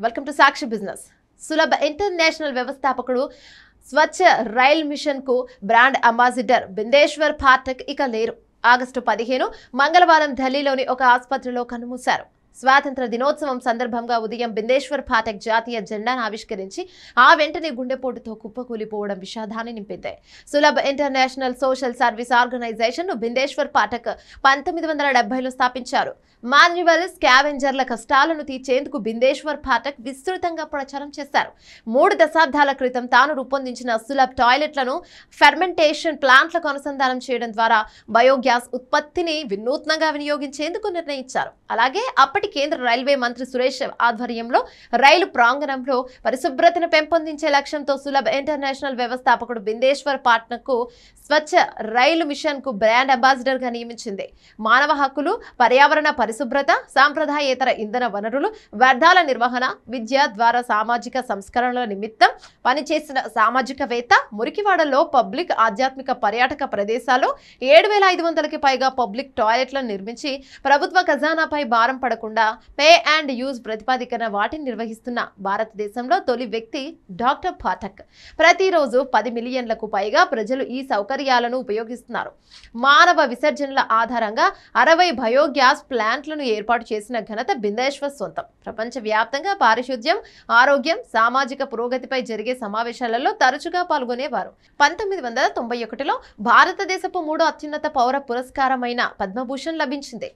Welcome to Sakshi business Sulabh international వ్యవస్థాపకుడు Swachh rail మిషన్కు brand ambassador Bindeshwar Pathak ఇక లేరు ఆగస్టు పదిహేను మంగళవారం ఢిల్లీలోని ఒక ఆసుపత్రిలో కన్నుమూశారు. స్వాతంత్ర దినోత్సవం సందర్భంగా ఉదయం బిందేశ్వర్ పాఠక్ జాతీయ జెండాను ఆవిష్కరించి ఆ వెంటనే గుండెపోటుతో కుప్పకూలిపోవడం విషాదాన్ని నింపింది. సులభ్ ఇంటర్నేషనల్ సోషల్ సర్వీస్ ఆర్గనైజేషన్ను బిందేశ్వర్ పాఠక్ పంతొమ్మిది వందల డెబ్బైలో స్థాపించారు. మాన్యువల్ స్కావెంజర్ల కష్టాలను తీర్చేందుకు బిందేశ్వర్ పాఠక్ విస్తృతంగా ప్రచారం చేశారు. మూడు దశాబ్దాల క్రితం తాను రూపొందించిన సులభ్ టాయిలెట్లను ఫెర్మెంటేషన్ ప్లాంట్లకు అనుసంధానం చేయడం ద్వారా బయోగ్యాస్ ఉత్పత్తిని వినూత్నంగా వినియోగించేందుకు నిర్ణయించారు. అలాగే అప్పటి కేంద్ర రైల్వే మంత్రి సురేష్ ఆధ్వర్యంలో రైలు ప్రాంగణంలో పరిశుభ్రతను పెంపొందించే లక్ష్యంతో సులభ ఇంటర్నేషనల్ వ్యవస్థాపకుడు బిందేశ్వర్ పాట్నకు స్వచ్ఛ రైలు మిషన్కు బ్రాండ్ అంబాసిడర్గా నియమించింది. మానవ హక్కులు పర్యావరణ పరిశుభ్రత సాంప్రదాయేతర ఇంధన వనరులు వ్యర్థాల నిర్వహణ విద్య ద్వారా సామాజిక సంస్కరణల నిమిత్తం పనిచేసిన సామాజికవేత్త మురికివాడలో పబ్లిక్ ఆధ్యాత్మిక పర్యాటక ప్రదేశాల్లో ఏడు వేల ఐదు వందలకి పైగా పబ్లిక్ టాయిలెట్లను నిర్మించి ప్రభుత్వ ఖజానాపై భారం పడకుండా పే అండ్ యూజ్ ప్రతిపాదికన వాటిని నిర్వహిస్తున్న భారతదేశంలో తొలి వ్యక్తి డాక్టర్ పాఠక్. ప్రతిరోజు పది మిలియన్లకు పైగా ప్రజలు ఈ సౌకర్యాలను ఉపయోగిస్తున్నారు. మానవ విసర్జనల ఆధారంగా అరవై బయోగ్యాస్ ప్లాంట్లను ఏర్పాటు చేసిన ఘనత బిందేశ్వర్ సొంతం. ప్రపంచవ్యాప్తంగా పారిశుద్ధ్యం ఆరోగ్యం సామాజిక పురోగతిపై జరిగే సమావేశాలలో తరచుగా పాల్గొనేవారు. పంతొమ్మిది వందల తొంభై ఒకటిలో భారతదేశపు మూడో అత్యున్నత పౌర పురస్కారమైన పద్మభూషణ్ లభించింది.